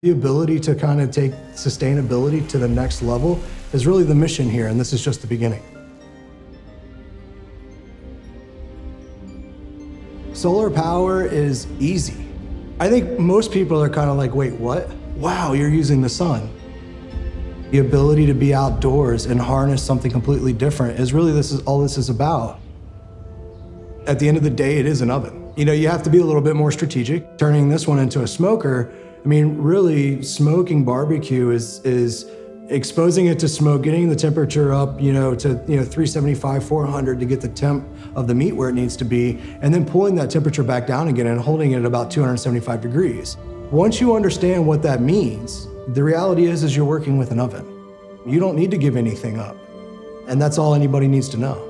The ability to kind of take sustainability to the next level is really the mission here, and this is just the beginning. Solar power is easy. I think most people are kind of like, wait, what? Wow, you're using the sun. The ability to be outdoors and harness something completely different is really this is all this is about. At the end of the day, it is an oven. You know, you have to be a little bit more strategic. Turning this one into a smoker, I mean, really smoking barbecue is is exposing it to smoke, getting the temperature up, you know, to you know 375, 400 to get the temp of the meat where it needs to be, and then pulling that temperature back down again and holding it at about 275 degrees. Once you understand what that means, the reality is is you're working with an oven. You don't need to give anything up. And that's all anybody needs to know.